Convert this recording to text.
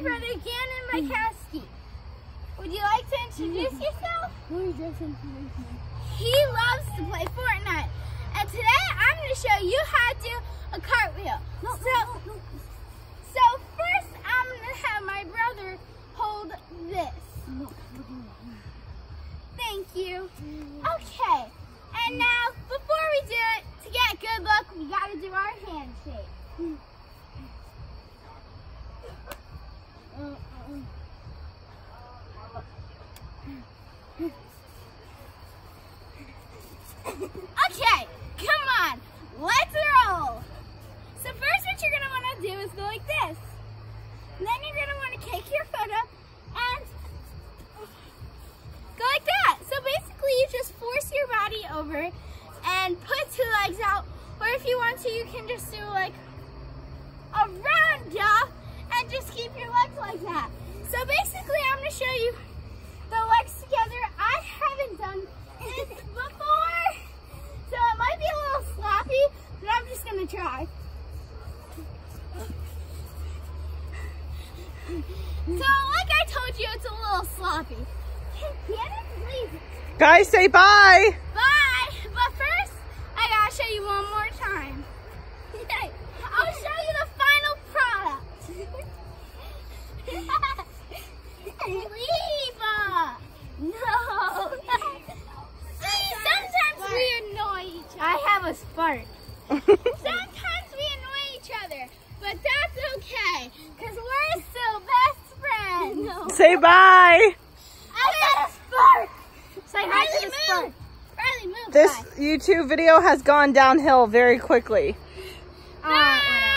my brother Gannon McCaskey. Would you like to introduce yourself? He loves to play Fortnite. And today I'm going to show you how to do a cartwheel. so, so first I'm going to have my brother hold this. Thank you. Okay. Okay, come on, let's roll. So first what you're gonna wanna do is go like this. And then you're gonna wanna kick your foot up and go like that. So basically you just force your body over and put two legs out. Or if you want to, you can just do like a round and just keep your legs like that. So basically I'm gonna show you the legs together. I haven't done this before, so it might be a little sloppy, but I'm just gonna try. So like I told you, it's a little sloppy. Can it please? Guys, say bye. Bye! But first, I gotta show you one more time. I'll show you the final product. Leave! No! See, sometimes we annoy each other. I have a spark. Sometimes we annoy each other, but that's okay, Say bye. I got a spark! Say hi to Riley, the spark. move! Riley, move! This Bye. YouTube video has gone downhill very quickly. Alright, whatever. Bye.